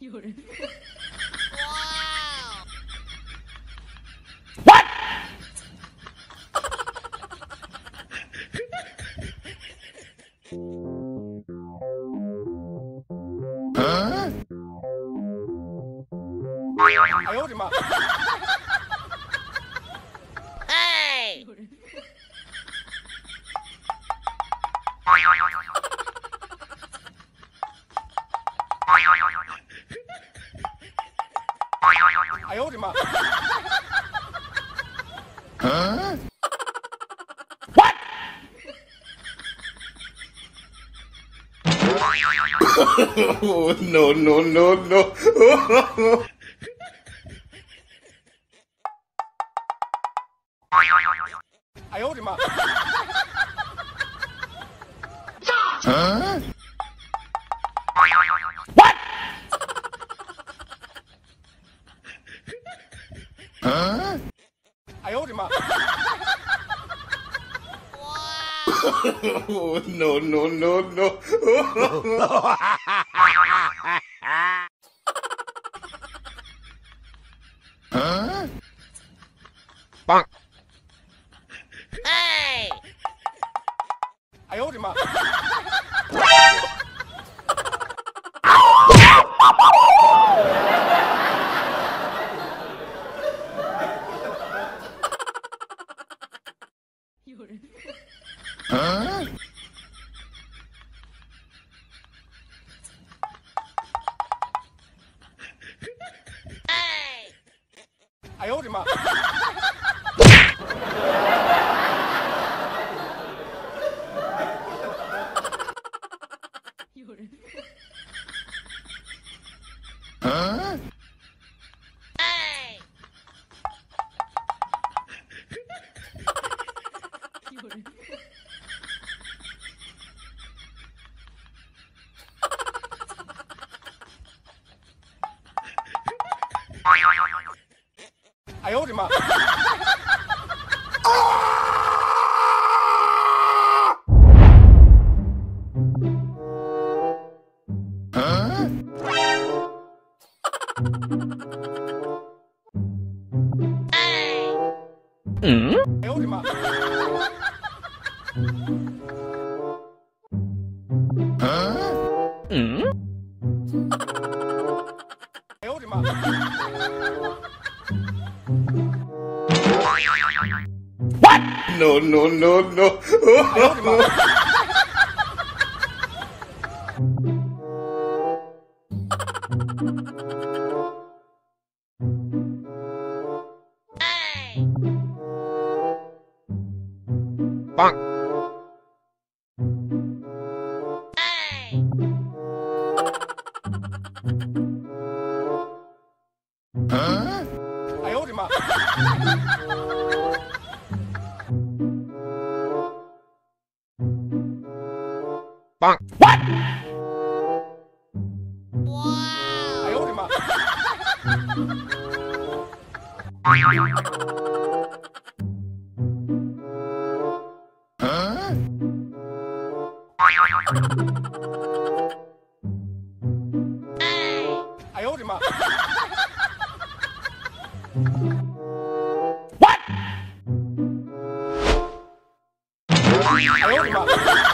有人。哎呦我的妈！哎呦我的妈！Oh, no, no, no, no. 哎呦我的妈！嗯哎呦我的妈！哇 no, no, no, no. 哎呦我的妈！哎呦我的妈！哎呦我的妈！哎呦我的妈！哎 No, no, no, no. 哎呦我的妈！哎呦我的妈！哎呦我的妈！哎呦我的妈！哎呦我的妈！